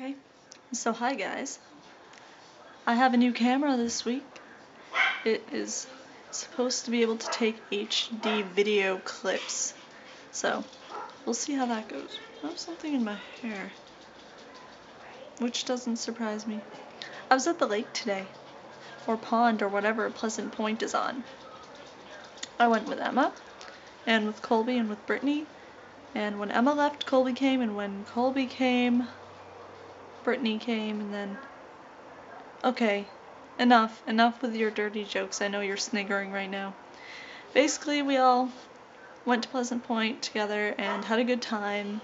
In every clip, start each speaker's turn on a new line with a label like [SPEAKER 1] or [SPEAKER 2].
[SPEAKER 1] Okay, so hi guys. I have a new camera this week. It is supposed to be able to take HD video clips. So, we'll see how that goes. I have something in my hair. Which doesn't surprise me. I was at the lake today. Or pond or whatever Pleasant Point is on. I went with Emma. And with Colby and with Brittany. And when Emma left, Colby came. And when Colby came, Brittany came and then... Okay, enough. Enough with your dirty jokes. I know you're sniggering right now. Basically, we all went to Pleasant Point together and had a good time.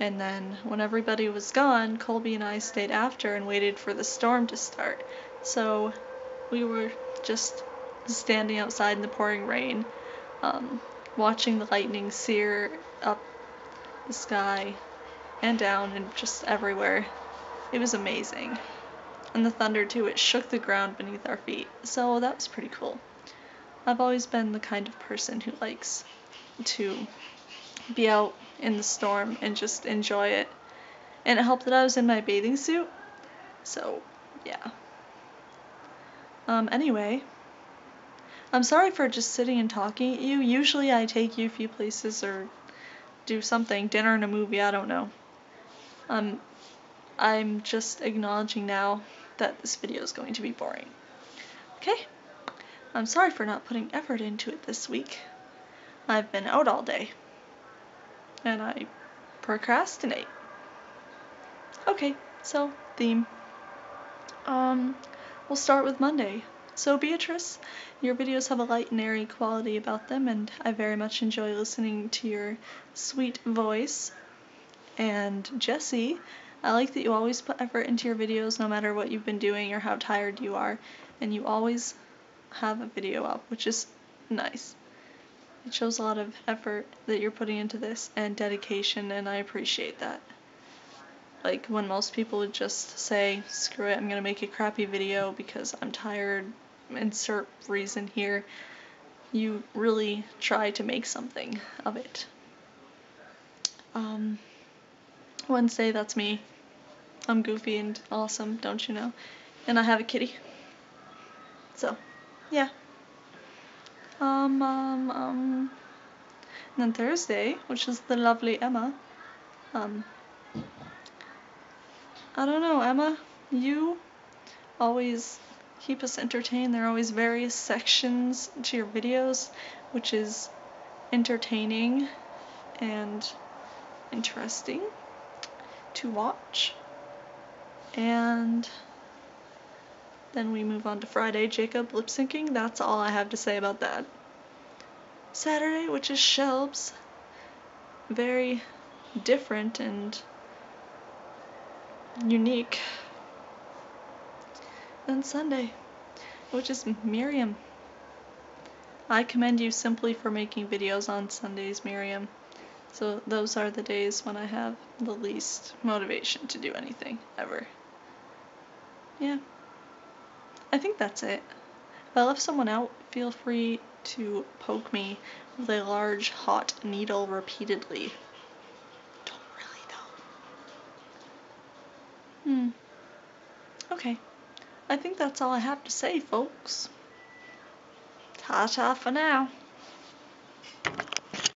[SPEAKER 1] And then when everybody was gone, Colby and I stayed after and waited for the storm to start. So we were just standing outside in the pouring rain, um, watching the lightning sear up the sky and down and just everywhere. It was amazing. And the thunder too, it shook the ground beneath our feet. So that was pretty cool. I've always been the kind of person who likes to be out in the storm and just enjoy it. And it helped that I was in my bathing suit. So, yeah. Um, anyway, I'm sorry for just sitting and talking at you. Usually I take you a few places or do something, dinner and a movie, I don't know. Um, I'm just acknowledging now that this video is going to be boring. Okay? I'm sorry for not putting effort into it this week. I've been out all day. And I procrastinate. Okay, so theme. Um, we'll start with Monday. So Beatrice, your videos have a light and airy quality about them and I very much enjoy listening to your sweet voice. And Jessie, I like that you always put effort into your videos no matter what you've been doing or how tired you are, and you always have a video up, which is nice. It shows a lot of effort that you're putting into this and dedication, and I appreciate that. Like when most people would just say, screw it, I'm gonna make a crappy video because I'm tired, insert reason here. You really try to make something of it. Um, Wednesday, that's me. I'm goofy and awesome, don't you know? And I have a kitty. So, yeah. Um, um, um. And then Thursday, which is the lovely Emma. Um, I don't know, Emma, you always keep us entertained. There are always various sections to your videos, which is entertaining and interesting to watch. And then we move on to Friday, Jacob lip syncing. That's all I have to say about that. Saturday, which is Shelbs. Very different and unique. Then Sunday, which is Miriam. I commend you simply for making videos on Sundays, Miriam. So those are the days when I have the least motivation to do anything, ever yeah. I think that's it. If I left someone out, feel free to poke me with a large hot needle repeatedly. Don't really though. Hmm. Okay. I think that's all I have to say, folks. Ta-ta for now.